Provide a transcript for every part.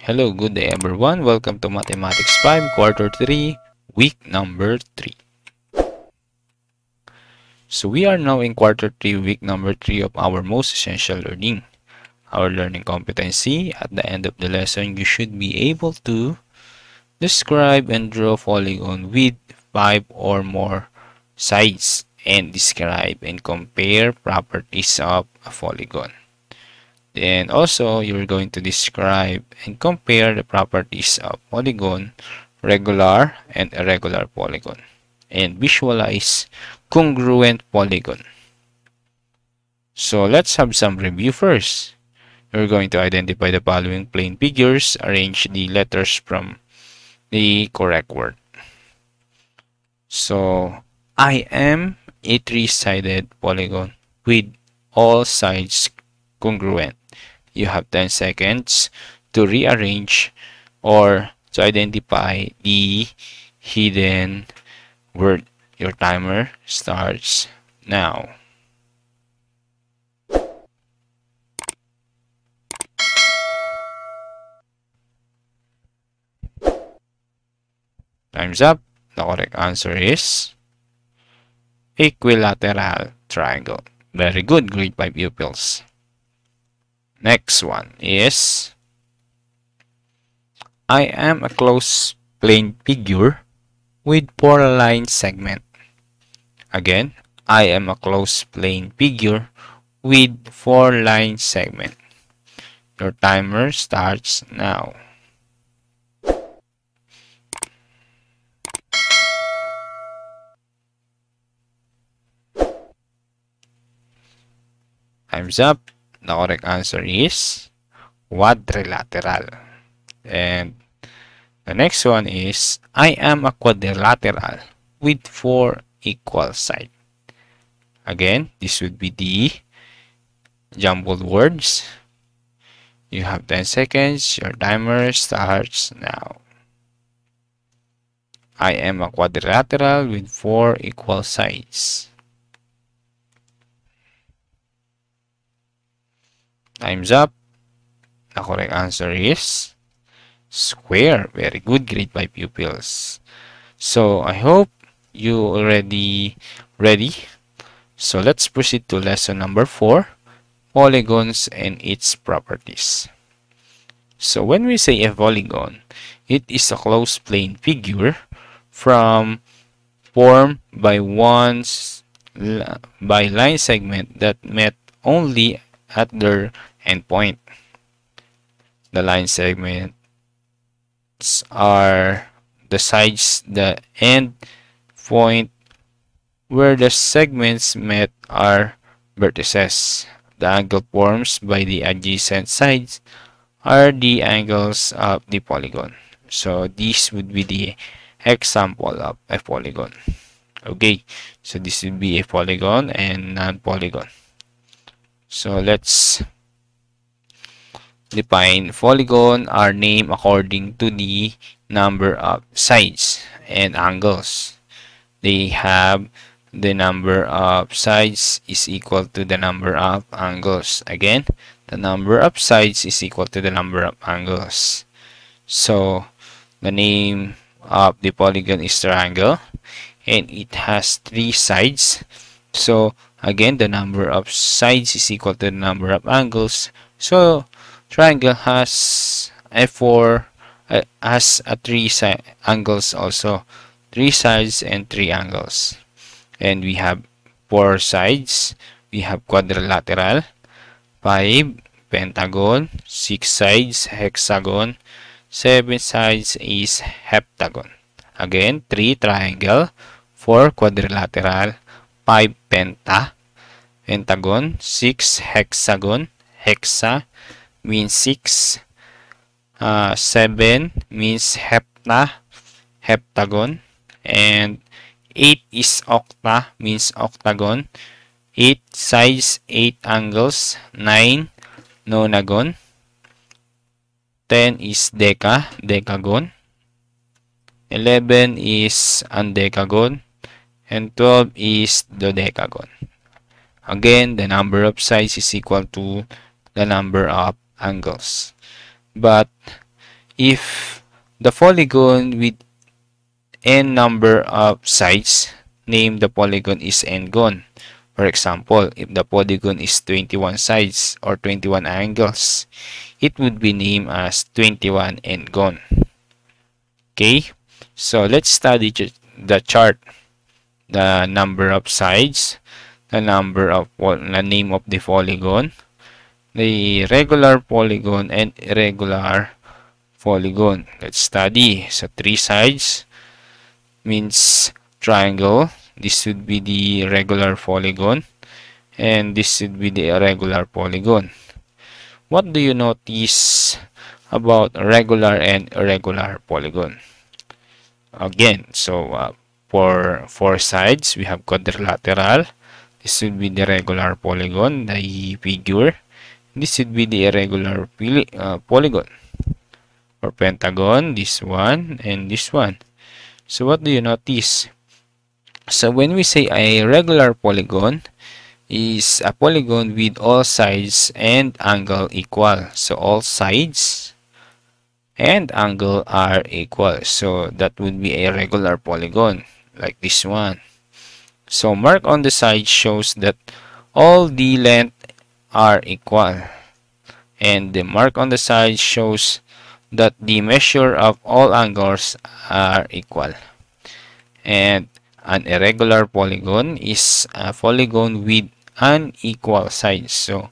Hello, good day everyone. Welcome to Mathematics 5, Quarter 3, Week number 3. So we are now in Quarter 3, Week number 3 of our most essential learning. Our learning competency. At the end of the lesson, you should be able to describe and draw polygon with 5 or more sides and describe and compare properties of a polygon. Then also, you're going to describe and compare the properties of polygon, regular and irregular polygon, and visualize congruent polygon. So let's have some review first. You're going to identify the following plane figures, arrange the letters from the correct word. So I am a three-sided polygon with all sides congruent. You have 10 seconds to rearrange or to identify the hidden word. Your timer starts now. Time's up. The correct answer is equilateral triangle. Very good, grade 5 pupils. Next one is I am a closed plane figure with four line segment. Again, I am a closed plane figure with four line segment. Your timer starts now. Time's up. The correct answer is quadrilateral. And the next one is I am a quadrilateral with four equal sides. Again, this would be the jumbled words. You have 10 seconds. Your timer starts now. I am a quadrilateral with four equal sides. Time's up. The correct answer is square. Very good, grade by pupils. So, I hope you already ready. So, let's proceed to lesson number 4, polygons and its properties. So, when we say a polygon, it is a closed plane figure from formed by one by line segment that met only at their endpoint. The line segments are the sides, the end point where the segments met are vertices. The angle forms by the adjacent sides are the angles of the polygon. So this would be the example of a polygon. Okay, so this would be a polygon and non-polygon. So let's define polygon are named according to the number of sides and angles. They have the number of sides is equal to the number of angles. Again, the number of sides is equal to the number of angles. So, the name of the polygon is triangle and it has three sides. So, again, the number of sides is equal to the number of angles. So, triangle has a four uh, has a three side angles also. Three sides and three angles. And we have four sides. We have quadrilateral five pentagon six sides hexagon seven sides is heptagon. Again three triangle four quadrilateral five penta pentagon six hexagon hexa means 6. Uh, 7 means hepta, heptagon. And 8 is octa, means octagon. 8 sides, 8 angles. 9, nonagon. 10 is deca, decagon. 11 is undecagon. And 12 is dodecagon. Again, the number of sides is equal to the number of angles. But if the polygon with n number of sides name the polygon is n-gon for example if the polygon is 21 sides or 21 angles it would be named as 21 n-gon okay? So let's study the chart. The number of sides the number of the name of the polygon the regular polygon and irregular polygon. Let's study. So three sides means triangle. This would be the regular polygon. And this should be the irregular polygon. What do you notice about regular and irregular polygon? Again so uh, for four sides. We have quadrilateral. This would be the regular polygon the figure this should be the irregular uh, polygon or pentagon this one and this one. So what do you notice? So when we say a regular polygon is a polygon with all sides and angle equal. So all sides and angle are equal. So that would be a regular polygon like this one. So mark on the side shows that all the length are equal. And the mark on the side shows that the measure of all angles are equal. And an irregular polygon is a polygon with unequal sides so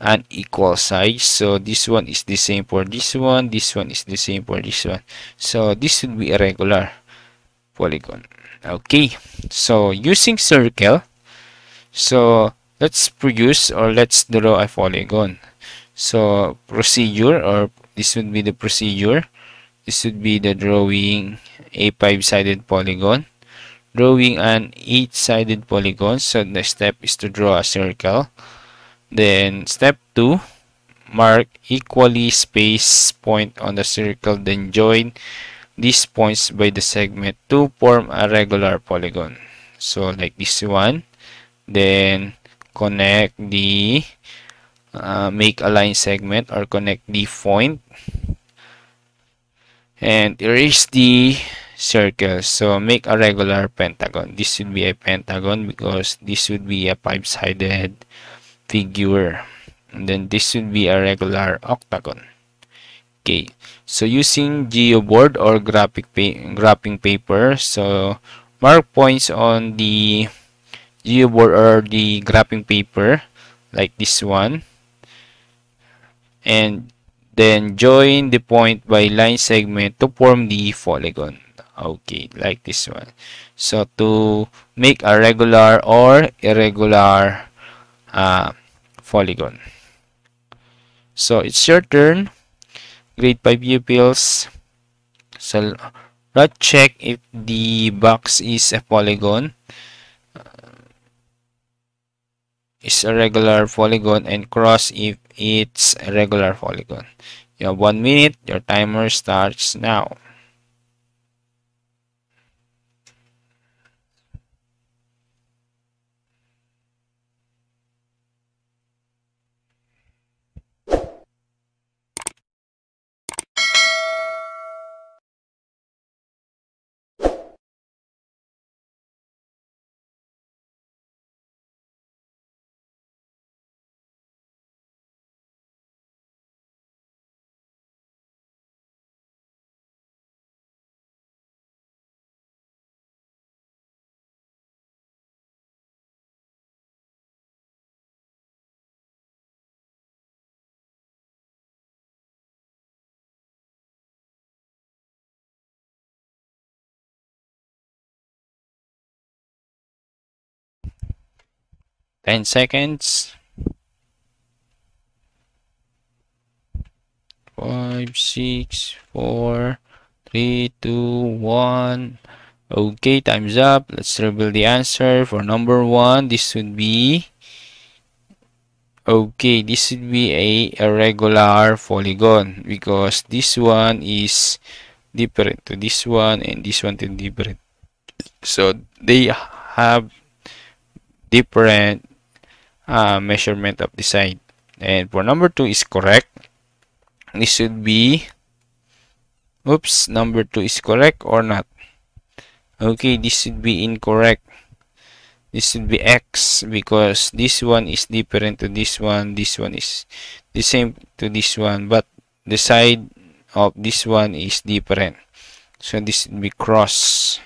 unequal sides so this one is the same for this one. This one is the same for this one. So this would be a regular polygon. Okay. So using circle. So let's produce or let's draw a polygon. So procedure or this would be the procedure. This would be the drawing a five-sided polygon. Drawing an eight-sided polygon so the step is to draw a circle. Then step 2 mark equally spaced point on the circle then join these points by the segment to form a regular polygon. So like this one then connect the uh, make a line segment or connect the point and erase the circle. So make a regular pentagon. This should be a pentagon because this would be a five-sided figure. And then this should be a regular octagon. Okay. So using geoboard or graphic pa graphing paper. So mark points on the geoboard or the graphing paper like this one and then join the point by line segment to form the polygon. Okay like this one. So to make a regular or irregular uh, polygon. So it's your turn. Grade 5 pupils. So let's check if the box is a polygon is a regular polygon and cross if it's a regular polygon. You have one minute. Your timer starts now 10 seconds. 5, 6, 4, 3, 2, 1. Okay, time's up. Let's reveal the answer. For number 1, this would be... Okay, this would be a irregular polygon because this one is different to this one and this one to different. So they have different uh, measurement of the side. And for number 2 is correct. This should be Oops, number 2 is correct or not? Okay, this should be incorrect. This should be X because this one is different to this one. This one is the same to this one, but the side of this one is different. So this should be cross.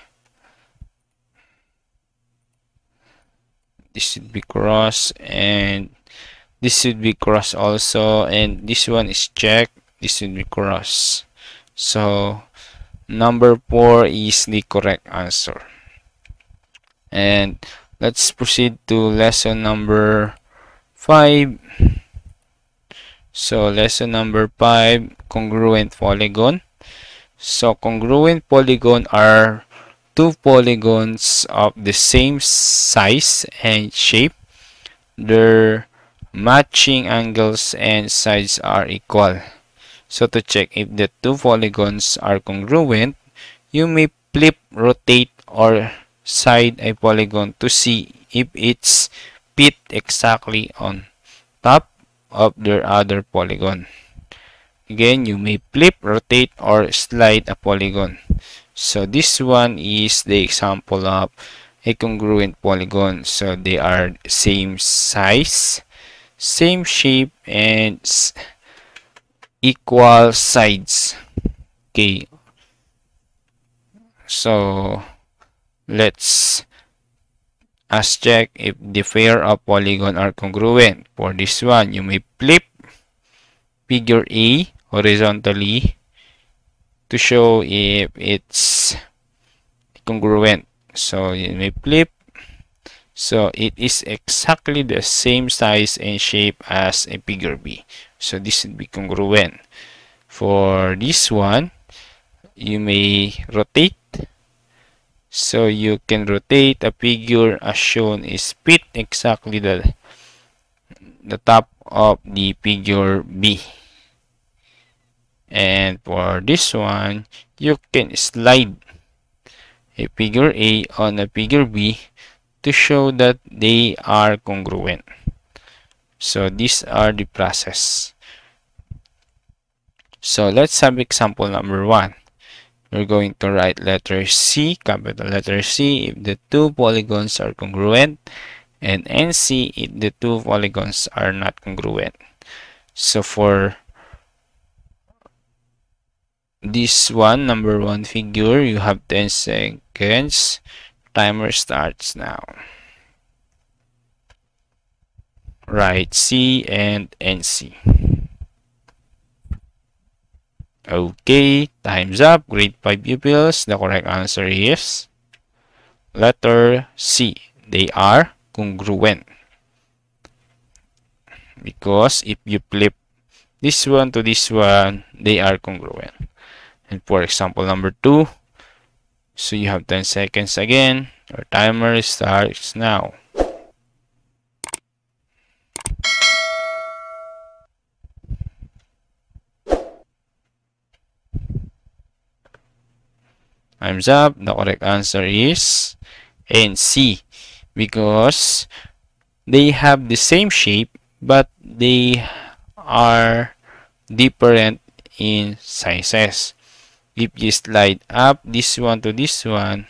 This should be cross and this should be cross also and this one is check. This should be cross. So number 4 is the correct answer. And let's proceed to lesson number 5. So lesson number 5, congruent polygon. So congruent polygon are two polygons of the same size and shape. Their matching angles and sides are equal. So to check if the two polygons are congruent, you may flip, rotate, or side a polygon to see if it's fit exactly on top of their other polygon. Again, you may flip, rotate, or slide a polygon. So this one is the example of a congruent polygon. So they are same size, same shape, and equal sides. Okay. So let's as check if the pair of polygon are congruent. For this one you may flip figure A horizontally to show if it's congruent. So you may flip. So it is exactly the same size and shape as a figure B. So this would be congruent. For this one you may rotate. So you can rotate a figure as shown is fit exactly the the top of the figure B and for this one you can slide a figure A on a figure B to show that they are congruent so these are the process. So let's have example number one. We're going to write letter C, capital letter C, if the two polygons are congruent, and NC if the two polygons are not congruent. So for this one, number one figure, you have 10 seconds. Timer starts now. Right, C and NC. Okay, time's up. Grade 5 pupils. The correct answer is letter C. They are congruent. Because if you flip this one to this one, they are congruent. And for example number 2, so you have 10 seconds again. Your timer starts now. Time's up. The correct answer is NC because they have the same shape but they are different in sizes. If you slide up this one to this one,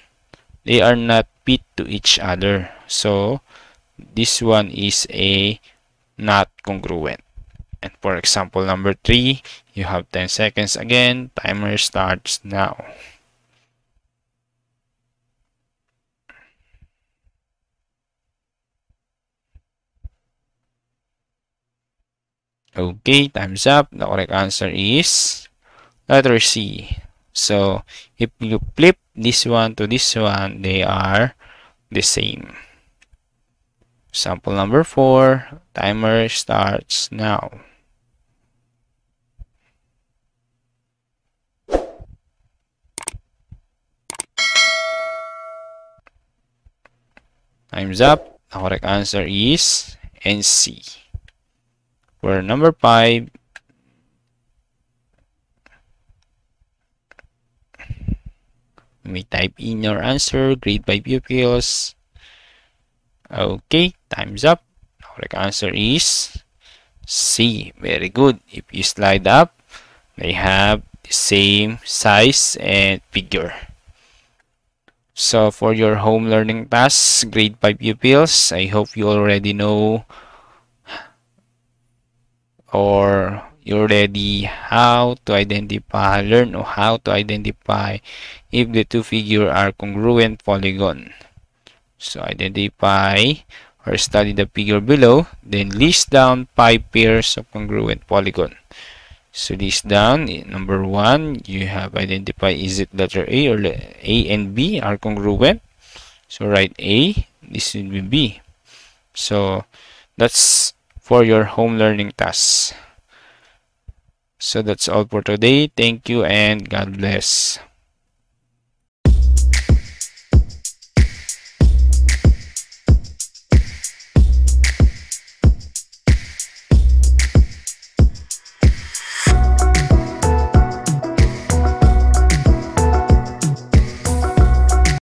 they are not fit to each other. So, this one is a not congruent. And for example number 3, you have 10 seconds again. Timer starts now. Okay, time's up. The correct answer is letter C. So, if you flip this one to this one, they are the same. Sample number 4. Timer starts now. Time's up. The correct answer is NC. For number 5, you may type in your answer, grade by pupils. Okay, time's up. Correct answer is C. Very good. If you slide up, they have the same size and figure. So for your home learning tasks, grade 5 pupils, I hope you already know or already how to identify, learn how to identify if the two figures are congruent polygon. So identify or study the figure below, then list down five pairs of congruent polygon. So this down, eh, number one, you have identified is it letter A or A and B are congruent. So write A, this will be B. So that's for your home learning tasks. So that's all for today. Thank you and God bless.